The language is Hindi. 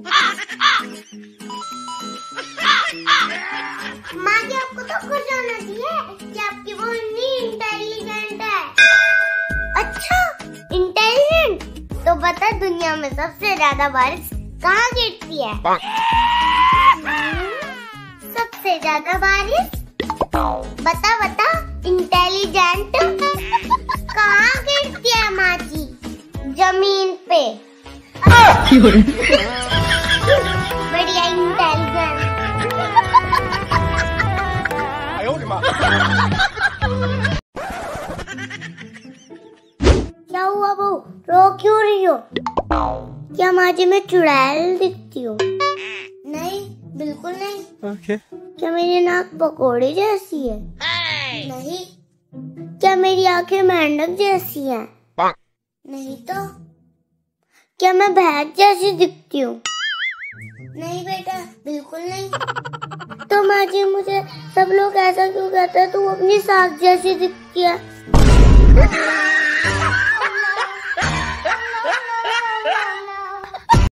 माँ जी आपको तो खुश होना चाहिए कि आपकी वो इतनी इंटेलिजेंट है। अच्छा इंटेलिजेंट तो बता दुनिया में सबसे ज़्यादा बारिश कहाँ गिरती है? सबसे ज़्यादा बारिश? बता बता इंटेलिजेंट कहाँ गिरती है माँ जी? ज़मीन पे। रो क्यों रही हो क्या माजी में चुड़ैल दिखती हो? नहीं बिल्कुल नहीं। Okay. क्या मेरी नाक पकोड़े जैसी है? नहीं। क्या मेरी आँखें मेंढक जैसी हैं? नहीं तो? क्या मैं भैंस जैसी दिखती हूँ? नहीं बेटा बिल्कुल नहीं। तो माँ जी मुझे सब लोग ऐसा क्यों कहते हैं? तू अपनी सास जैसी दिखती है।